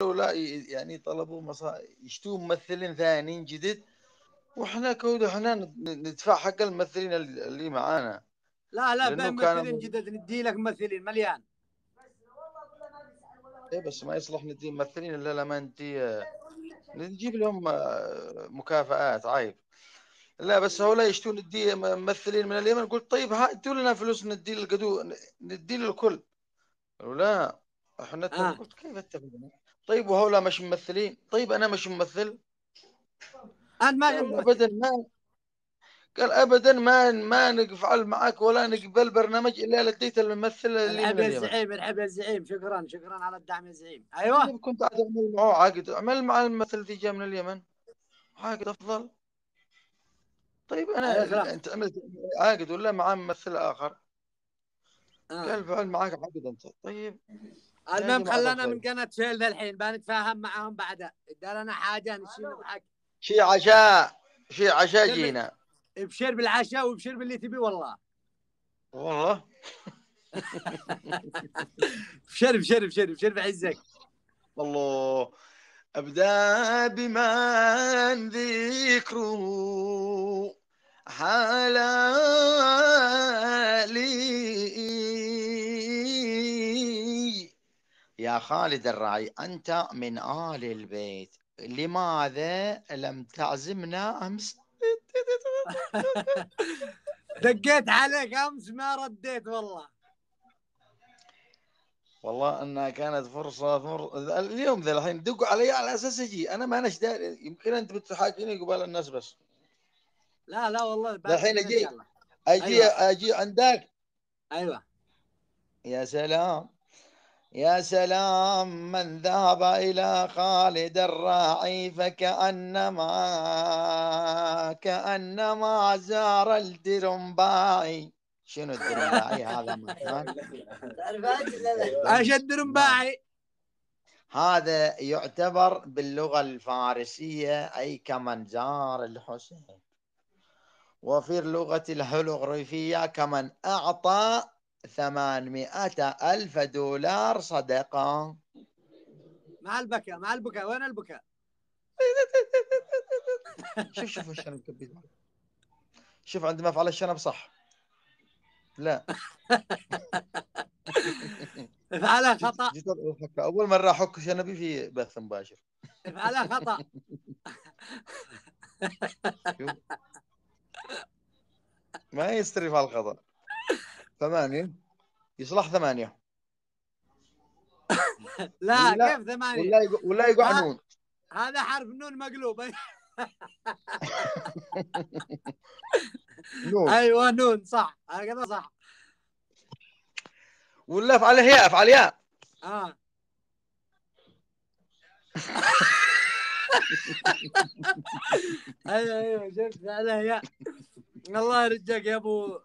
لا يعني طلبوا مصا... يشتوا ممثلين ثانيين جدد وإحنا كود إحنا ندفع حق الممثلين اللي معانا. لا لا بين ممثلين جدد ندي لك ممثلين مليان. إيه بس ما يصلح ندي ممثلين إلا لما ندي نجيب لهم مكافآت عيب. لا بس هؤلاء يشتون ندي ممثلين من اليمن قلت طيب ادوا لنا فلوس ندي للقدو ندي للكل. قالوا لا. إحنا آه. قلت كيف اتفقنا طيب وهؤلاء مش ممثلين. طيب أنا مش ممثل. أنا ما ابدا ما قال ابدا ما ما نفعل معك ولا نقبل برنامج إلا لديت الممثل اللي الحب يا الزعيم الحب يا الزعيم. شكرا شكرا على الدعم يا زعيم أيوه. طيب كنت أعمل معه عقد. أعمل مع الممثل اللي جاء من اليمن. عقد أفضل. طيب أنا أيوة أنت عملت عقد ولا مع ممثل آخر؟ آه. قال فعل معك عقد أنت. طيب. المهم خلانا من قناة شيل الحين بنتفاهم معاهم بعدها لنا حاجة نشيل نضحك شي عشاء شي عشاء جينا. ابشر بالعشاء وابشر باللي تبي والله. والله. ابشر ابشر ابشر ابشر بعزك الله أبدأ بمن ذكره حلالي. يا خالد الرعي أنت من آل البيت لماذا لم تعزمنا أمس؟ دقيت عليك أمس ما رديت والله. والله انها كانت فرصة فر... اليوم ذا الحين دقوا علي على أساس أجي أنا ما نش داري. يمكن أنت بتحاكيني قبال الناس بس. لا لا والله الحين أجي. أجي أيوة. أجي عندك. أيوه. يا سلام. يا سلام من ذهب إلى خالد الراعي فكأنما كأنما زار الدرمباعي شنو الدرمباعي هذا مكان؟ إيش الدرمباعي؟ هذا يعتبر باللغة الفارسية أي كمن زار الحسين وفي اللغة الهيروغليفية كمن أعطى ثمانمائة ألف دولار صدقة. مع البكاء مع البكاء وين البكاء شوف شوف الشنب كبير شوف عندما افعل الشنب صح. لا. افعلها خطأ. أول مرة أحك شنبي في بث مباشر. افعلها خطأ. ما يستري في الخطا ثمانية. يصلح ثمانية. لا, لا كيف ثمانية؟ ولا يقع ولا يقع نون هذا حرف نون مقلوب. نون. أيوه نون صح. هكذا صح. ولا أفعل ياء أفعل ياء. آه. أيوه أيوه شفت. عليه يا الله يرجعك يا أبو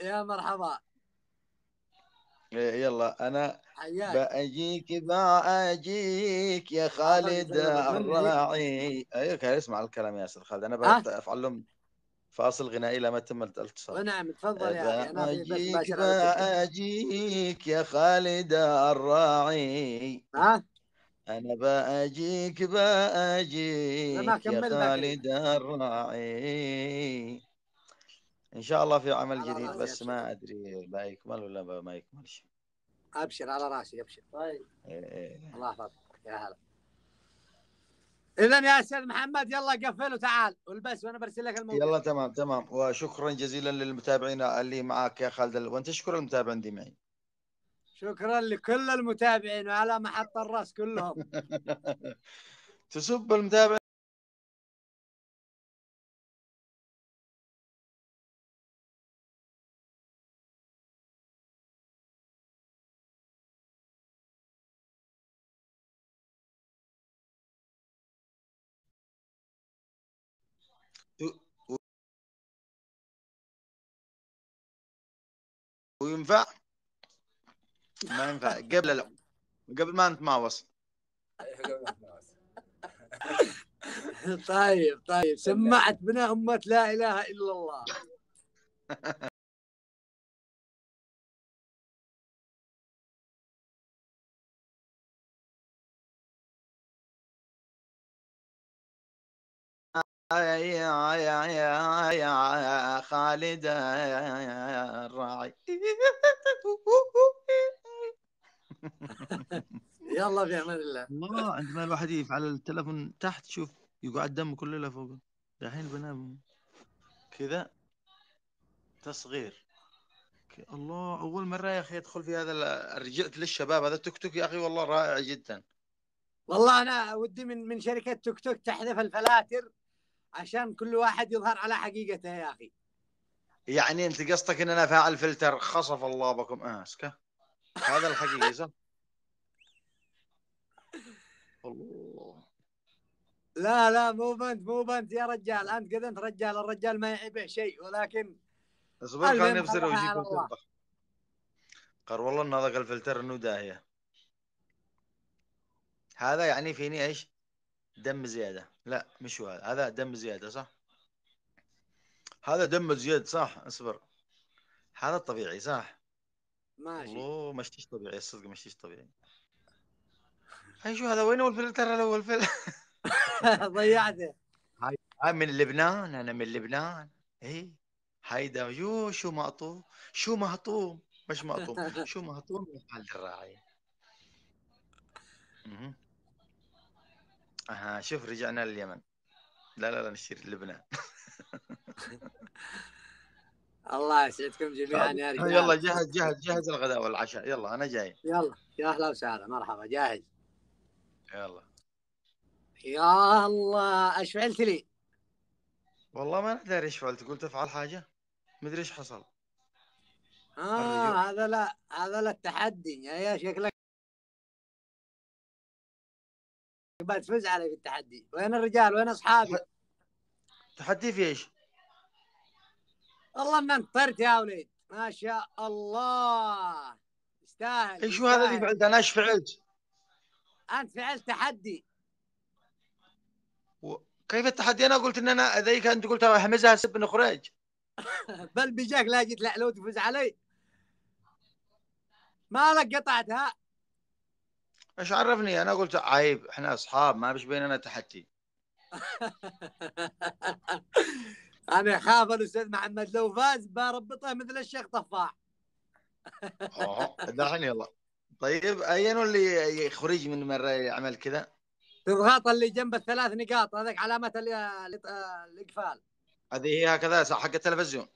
يا مرحبا. إيه، يلا أنا بأجيك باجيك يا خالد الراعي. أيوه اسمع الكلام يا أستاذ خالد. أنا بفعل لهم فاصل غنائي لما تم الاتصال نعم تفضل يا أنا بأجيك باجيك يا خالد الراعي. ها؟ أنا بأجيك باجيك يا خالد الراعي. إن شاء الله في عمل جديد بس ما أدري لا يكمل ولا ما يكملش. أبشر على راسي أبشر. طيب. إيه إيه. الله يحفظك. يا هلا. اذا يا أستاذ محمد يلا قفل وتعال والبس وأنا برسل لك الموضوع يلا تمام تمام. وشكرا جزيلا للمتابعين اللي معك يا خالد وأنت شكرا للمتابعين دي معي. شكرا لكل المتابعين وعلى محط الرأس كلهم. تسب المتابع وينفع؟ ما ينفع. قبل لا. قبل ما نتماوص طيب طيب. سمعت بنا أمة لا إله إلا الله. يا يا يا يا خالد الراعي يلا في أمان الله. الله عندما الواحد يفعل التلفون تحت شوف يقعد دم كله لفوق دحين بنام. كذا. تصغير. الله أول مرة يا أخي أدخل في هذا رجعت للشباب هذا التوك توك يا أخي والله رائع جدا. والله أنا ودي من من شركة توك توك تحذف الفلاتر. عشان كل واحد يظهر على حقيقته يا أخي. يعني أنت قصدك إن أنا فاعل فلتر؟ خصف الله بكم. اسكه هذا الحقيقي صح؟ الله. لا لا مو بنت مو بنت يا رجال. أنت قد انت رجال الرجال ما يعيبه شيء ولكن اصبر خليني افصل قال والله إن هذا الفلتر إنه داهية. هذا يعني فيني إيش؟ دم زيادة. لا مش هو هذا. هذا دم زيادة صح؟ هذا دم زيادة صح أصبر. هذا الطبيعي صح؟ ماشي. الله مشتيش طبيعي الصدق مشتيش طبيعي. هاي شو هذا؟ وين هو الفلتر هو الفلتر ضيعته. هاي من لبنان أنا من لبنان. اي هيدا يو شو مقطوم شو مهطوم مش مقطوم شو مهطوم من محل الراعي. أها شوف رجعنا لليمن. لا لا لا نشتري لبنان. الله يسعدكم جميعا يا رجال. يلا جهز جهز جهز الغداء والعشاء. يلا أنا جاي. يلا يا أهلا وسهلا. مرحبا جاهز. يلا. يا الله إيش فعلت لي؟ والله ما ادري إيش فعلت. قلت أفعل حاجة؟ مدري إيش حصل. آه. هذا لا هذا لا التحدي. يا يا شكلك بتفز علي في التحدي. وين الرجال؟ وين أصحابي؟ تحدي في إيش؟ والله ان انت طرت يا وليد. ما شاء الله. يستاهل إيش هذا اللي. فعلت؟ أنا إيش فعلت؟ أنت فعلت تحدي. و- كيف التحدي؟ أنا قلت إن أنا ذيك أنت قلت احمزها سب نخرج بل بجاك لا جيت لعلو تفوز علي. مالك قطعتها. إيش عرفني. أنا قلت عيب إحنا أصحاب ما بش بيننا تحدي. أنا أخاف الاستاذ محمد لو فاز بربطه مثل الشيخ طفاح. آه دحين يلا. طيب أين اللي يخرج من مرة يعمل كذا؟ تضغط اللي جنب الثلاث نقاط هذاك علامة ال- ال- الإقفال. هذه هي هكذا حق التلفزيون.